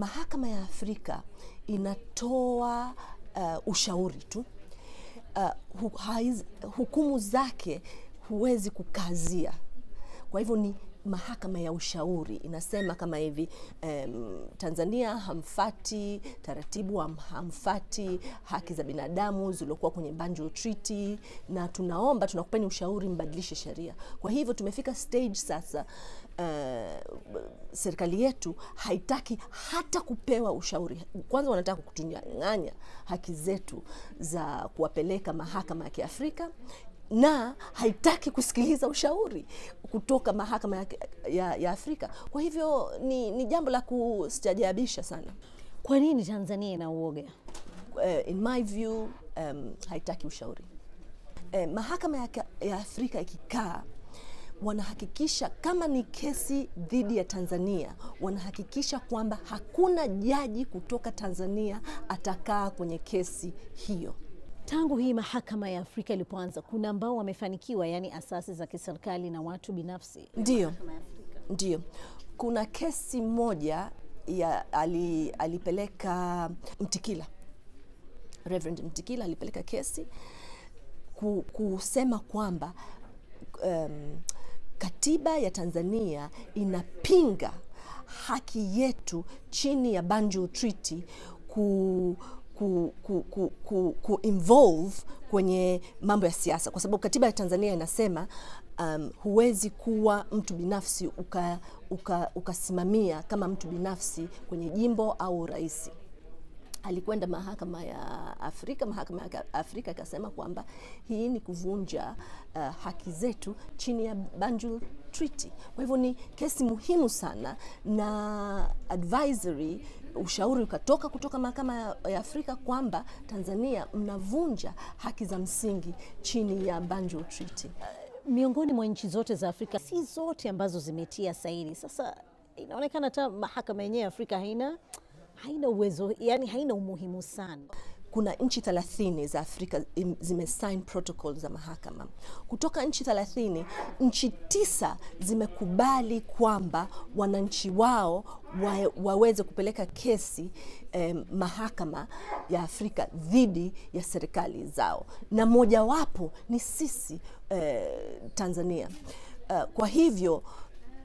mahakama ya Afrika inatoa uh, ushauri tu uh, hu, haiz, hukumu zake huwezi kukazia. Kwa hivyo ni mahakama ya ushauri inasema kama hivi um, Tanzania hamfati taratibu, ham, hamfati haki za binadamu zilizokuwa kwenye Banjul Treaty, na tunaomba tunakupeni ushauri mbadilishe sheria. Kwa hivyo tumefika stage sasa, uh, serikali yetu haitaki hata kupewa ushauri. Kwanza wanataka kutunyang'anya haki zetu za kuwapeleka mahakama ya Kiafrika na haitaki kusikiliza ushauri kutoka mahakama ya, ya, ya Afrika. Kwa hivyo ni, ni jambo la kustajabisha sana. Kwa nini Tanzania ina uoga? Uh, in my view um, haitaki ushauri. Uh, mahakama ya, ya Afrika ikikaa wanahakikisha kama ni kesi dhidi ya Tanzania, wanahakikisha kwamba hakuna jaji kutoka Tanzania atakaa kwenye kesi hiyo. Tangu hii mahakama ya Afrika ilipoanza, kuna ambao wamefanikiwa, yaani asasi za kiserikali na watu binafsi. Ndio, ndio. Kuna kesi moja ya ali, alipeleka Mtikila, Reverend Mtikila alipeleka kesi ku, kusema kwamba um, katiba ya Tanzania inapinga haki yetu chini ya Banjul Treaty ku ku, ku, ku, ku, ku involve kwenye mambo ya siasa, kwa sababu katiba ya Tanzania inasema um, huwezi kuwa mtu binafsi ukasimamia uka, uka kama mtu binafsi kwenye jimbo au rais. Alikwenda mahakama ya Afrika, mahakama ya Afrika akasema kwamba hii ni kuvunja uh, haki zetu chini ya Banjul Treaty. Kwa hivyo ni kesi muhimu sana na advisory ushauri ukatoka kutoka mahakama ya Afrika kwamba Tanzania mnavunja haki za msingi chini ya Banjul Treaty. Uh, Miongoni mwa nchi zote za Afrika, si zote ambazo zimetia saini. Sasa inaonekana hata mahakama yenyewe ya Afrika haina haina uwezo, yani haina umuhimu sana. Kuna nchi thelathini za Afrika zimesign protocol za mahakama. Kutoka nchi thelathini, nchi tisa zimekubali kwamba wananchi wao wa, waweze kupeleka kesi eh, mahakama ya Afrika dhidi ya serikali zao, na mojawapo ni sisi eh, Tanzania. Uh, kwa hivyo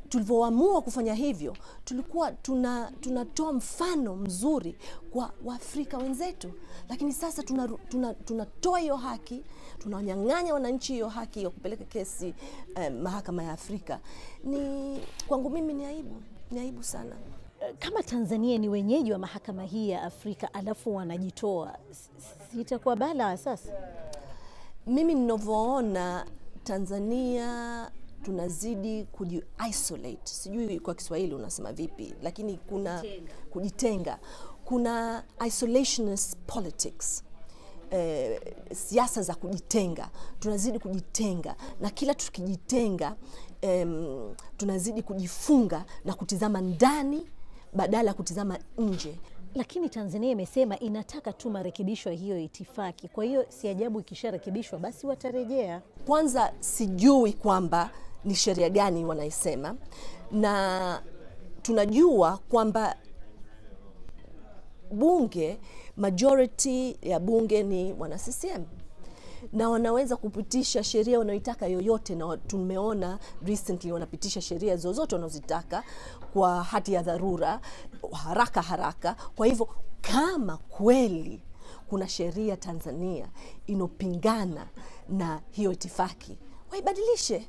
tulivyoamua kufanya hivyo tulikuwa tuna tunatoa mfano mzuri kwa Waafrika wenzetu, lakini sasa tunatoa tuna, tuna hiyo haki, tunawanyang'anya wananchi hiyo haki ya kupeleka kesi eh, mahakama ya Afrika. Ni kwangu mimi ni aibu, ni aibu sana. Kama Tanzania ni wenyeji wa mahakama hii ya Afrika alafu wanajitoa, sitakuwa balaa sasa? Mimi ninavyoona Tanzania tunazidi kuji-isolate, sijui kwa Kiswahili unasema vipi, lakini kuna kujitenga, kujitenga. kuna isolationist politics. Eh, siasa za kujitenga, tunazidi kujitenga. Na kila tukijitenga, em, tunazidi kujifunga na kutizama ndani badala ya kutizama nje. Lakini Tanzania imesema inataka tu marekebisho hiyo itifaki. Kwa hiyo si ajabu ikisharekebishwa basi watarejea. Kwanza sijui kwamba ni sheria gani wanaisema, na tunajua kwamba bunge, majority ya bunge ni wana CCM na wanaweza kupitisha sheria wanayoitaka yoyote, na tumeona recently wanapitisha sheria zozote wanazitaka kwa hati ya dharura haraka haraka. Kwa hivyo kama kweli kuna sheria Tanzania inopingana na hiyo itifaki waibadilishe.